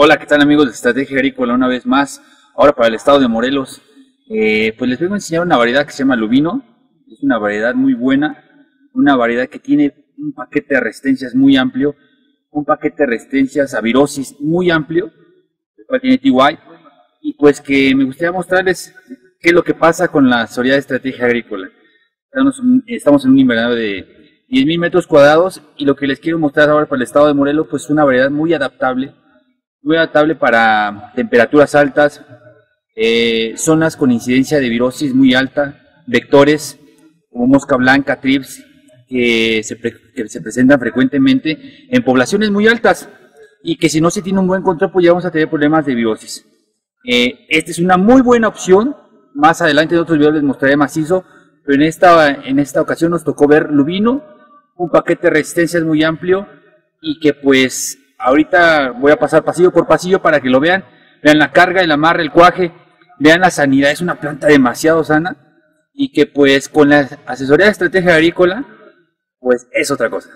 Hola, ¿qué tal amigos de Estrategia Agrícola? Una vez más, ahora para el estado de Morelos. Eh, pues les vengo a enseñar una variedad que se llama Lubino. Es una variedad muy buena, una variedad que tiene un paquete de resistencias muy amplio, un paquete de resistencias a virosis muy amplio, el cual tiene TY, y pues que me gustaría mostrarles qué es lo que pasa con la Soria de Estrategia Agrícola. Estamos en un invernadero de 10.000 metros cuadrados y lo que les quiero mostrar ahora para el estado de Morelos, pues una variedad muy adaptable, muy adaptable para temperaturas altas, eh, zonas con incidencia de virosis muy alta, vectores como mosca blanca, trips, que se, presentan frecuentemente en poblaciones muy altas y que si no se tiene un buen control, pues ya vamos a tener problemas de virosis. Eh, esta es una muy buena opción. Más adelante en otros videos les mostraré macizo, pero en esta, en esta ocasión nos tocó ver lubino, un paquete de resistencias muy amplio y que pues ahorita voy a pasar pasillo por pasillo para que lo vean. Vean la carga, el amarre, el cuaje, vean la sanidad, es una planta demasiado sana y que pues con la asesoría de estrategia agrícola, pues es otra cosa.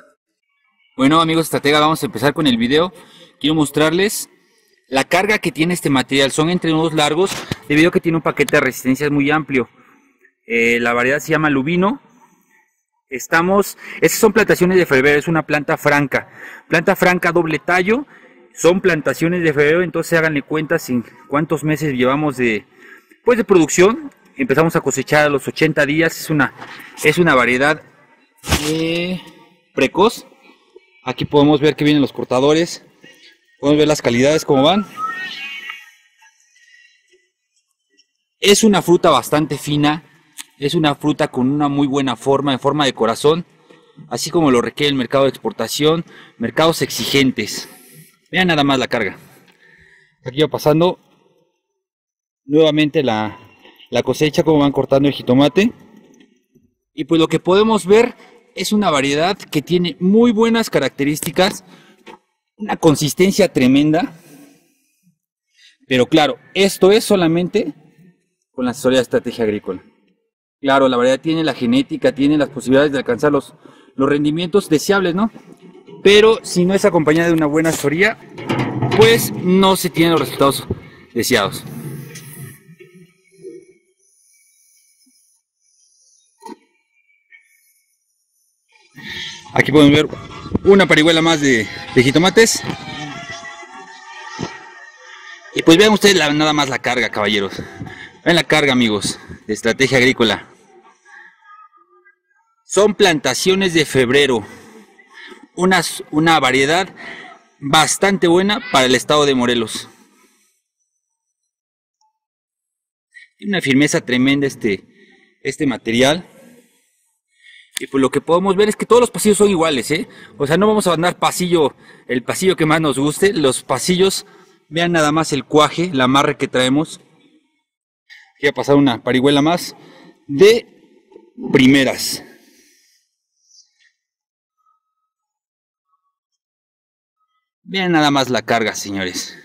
Bueno amigos estratega, vamos a empezar con el video. Quiero mostrarles la carga que tiene este material. Son entre nudos largos debido a que tiene un paquete de resistencias muy amplio. Eh, la variedad se llama Lubino. Estamos, estas son plantaciones de febrero, es una planta franca. Planta franca doble tallo, son plantaciones de febrero, entonces háganle cuenta sin cuántos meses llevamos de, pues de producción. Empezamos a cosechar a los 80 días, es una, es una variedad eh, precoz. Aquí podemos ver que vienen los cortadores, podemos ver las calidades como van. Es una fruta bastante fina, es una fruta con una muy buena forma, en forma de corazón, así como lo requiere el mercado de exportación, mercados exigentes. Vean nada más la carga. Aquí va pasando nuevamente la, la cosecha, como van cortando el jitomate. Y pues lo que podemos ver es una variedad que tiene muy buenas características, una consistencia tremenda. Pero claro, esto es solamente con la asesoría de estrategia agrícola. Claro, la variedad tiene la genética, tiene las posibilidades de alcanzar los, los rendimientos deseables, ¿no? Pero si no es acompañada de una buena asesoría, pues no se tienen los resultados deseados. Aquí podemos ver una parihuela más de, de jitomates. Y pues vean ustedes nada más la carga, caballeros. Vean la carga, amigos, de estrategia agrícola. Son plantaciones de febrero. Una, una variedad bastante buena para el estado de Morelos. Tiene una firmeza tremenda este, este material. Y pues lo que podemos ver es que todos los pasillos son iguales, ¿eh? O sea, no vamos a andar pasillo, el pasillo que más nos guste. Los pasillos, vean nada más el cuaje, la amarre que traemos. Voy a pasar una parihuela más de primeras. Vean nada más la carga, señores.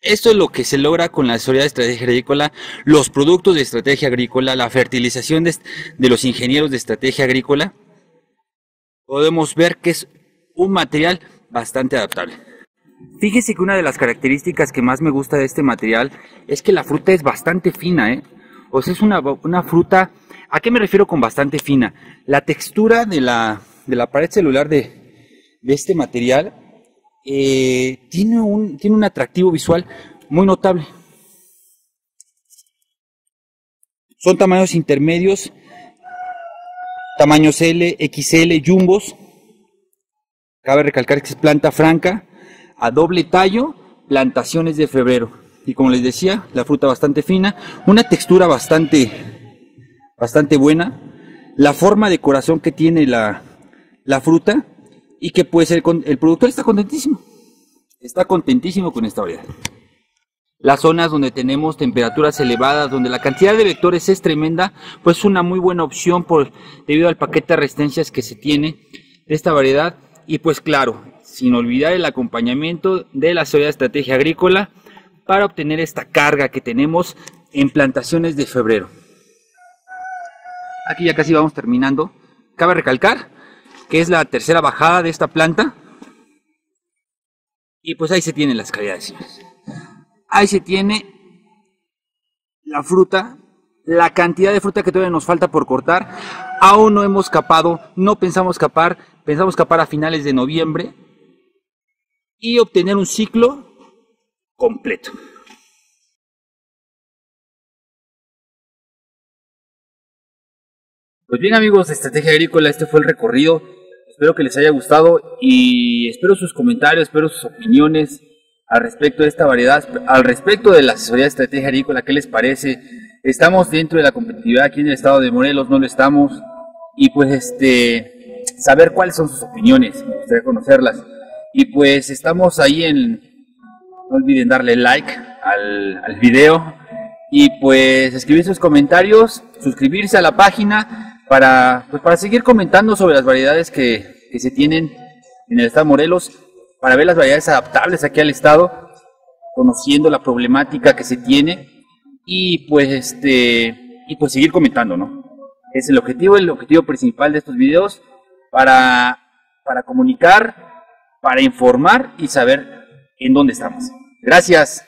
Esto es lo que se logra con la asesoría de estrategia agrícola, los productos de estrategia agrícola, la fertilización de, los ingenieros de estrategia agrícola. Podemos ver que es un material bastante adaptable. Fíjese que una de las características que más me gusta de este material es que la fruta es bastante fina, ¿eh? O sea, es una, fruta... ¿A qué me refiero con bastante fina? La textura de la, de la pared celular de, de este material eh, tiene, un, tiene un atractivo visual muy notable. Son tamaños intermedios, tamaños L, XL, jumbos. Cabe recalcar que es planta franca, a doble tallo, plantaciones de febrero. Y como les decía, la fruta bastante fina, una textura bastante, bastante buena. La forma de corazón que tiene la, la fruta y que pues el, el productor está contentísimo. Está contentísimo con esta variedad. Las zonas donde tenemos temperaturas elevadas, donde la cantidad de vectores es tremenda, pues es una muy buena opción por, debido al paquete de resistencias que se tiene de esta variedad. Y pues claro, sin olvidar el acompañamiento de la de estrategia agrícola para obtener esta carga que tenemos en plantaciones de febrero. Aquí ya casi vamos terminando. Cabe recalcar que es la tercera bajada de esta planta Y pues ahí se tienen las calidades. Ahí se tiene la fruta, la cantidad de fruta que todavía nos falta por cortar. Aún no hemos capado, no pensamos capar, pensamos capar a finales de noviembre y obtener un ciclo completo. Pues bien amigos de Estrategia Agrícola, este fue el recorrido. Espero que les haya gustado y espero sus comentarios, espero sus opiniones al respecto de esta variedad, al respecto de la asesoría de estrategia agrícola, ¿qué les parece? Estamos dentro de la competitividad aquí en el estado de Morelos, no lo estamos, y pues este, saber cuáles son sus opiniones, me gustaría conocerlas. Y pues estamos ahí en, no olviden darle like al, al video y pues escribir sus comentarios, suscribirse a la página para, pues, para seguir comentando sobre las variedades que, que se tienen en el estado de Morelos para ver las variedades adaptables aquí al estado, conociendo la problemática que se tiene y pues este y pues seguir comentando, ¿no? Es el objetivo, el objetivo principal de estos videos para para comunicar, para informar y saber en dónde estamos. Gracias.